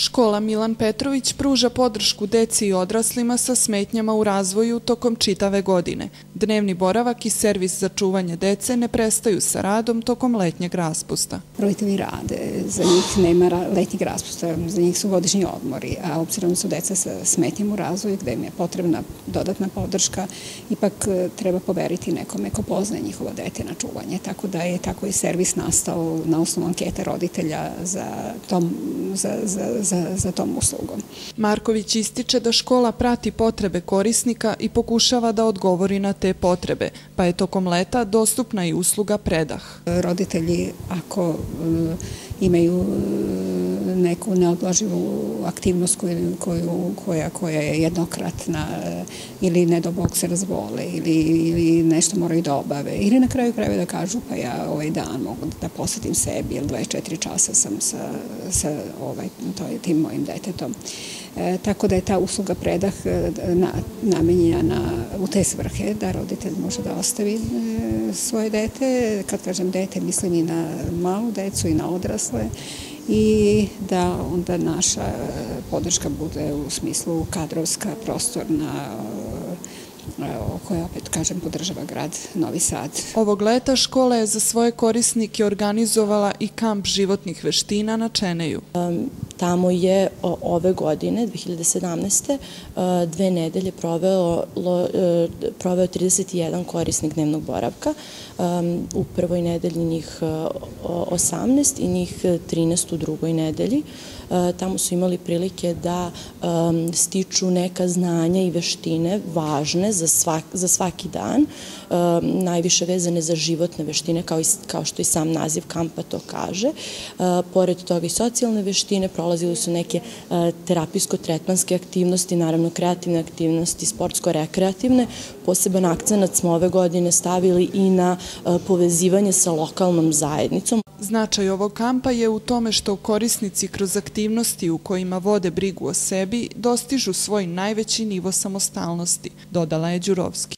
Škola Milan Petrović pruža podršku deci i odraslima sa smetnjama u razvoju tokom čitave godine. Dnevni boravak i servis za čuvanje dece ne prestaju sa radom tokom letnjeg raspusta. Roditelji rade, za njih nema letnjeg raspusta, za njih su godišnji odmori, a obzirom da su deca sa smetnjama u razvoju gde im je potrebna dodatna podrška, ipak e, treba poveriti nekome ko poznaje njihovo dete na čuvanje, tako da je tako i servis nastao na osnovu ankete roditelja za, tom, za, za, za, za tom uslugom. Marković ističe da škola prati potrebe korisnika i pokušava da odgovori na te potrebe, pa je tokom leta dostupna i usluga predah. Roditelji, ako e, imaju neku neodloživu aktivnost koju, koja, koja je jednokratna e, ili ne do bog se razvole ili, ili nešto moraju da obave ili na kraju kraju da kažu pa ja ovaj dan mogu da posvetim sebi ili 24 časa sam sa, sa ovaj, tim mojim detetom. E, tako da je ta usluga predah e, na, namenjena na, u te svrhe da roditelj može da ostavi svoje dete, kad kažem dete mislim i na malu decu i na odrasle i da onda naša podrška bude u smislu kadrovska, prostorna, koje opet, kažem, podržava grad Novi Sad. Ovog leta škola je za svoje korisnike organizovala i kamp životnih veština na Čeneju. Tamo je ove godine, 2017. dve nedelje proveo, e, proveo 31 korisnik dnevnog boravka. U prvoj nedelji njih 18 i njih 13 u drugoj nedelji. Tamo su imali prilike da stiču neka znanja i veštine važne za, za svaki dan, najviše vezane za životne veštine, kao, kao što i sam naziv kampa to kaže. Pored toga i socijalne veštine, prolazili su neke terapijsko-tretmanske aktivnosti, naravno kreativne aktivnosti, sportsko-rekreativne. Poseban akcenat smo ove godine stavili i na povezivanje sa lokalnom zajednicom. Značaj ovog kampa je u tome što korisnici kroz aktivnosti u kojima vode brigu o sebi dostižu svoj najveći nivo samostalnosti, dodala je Đurovski.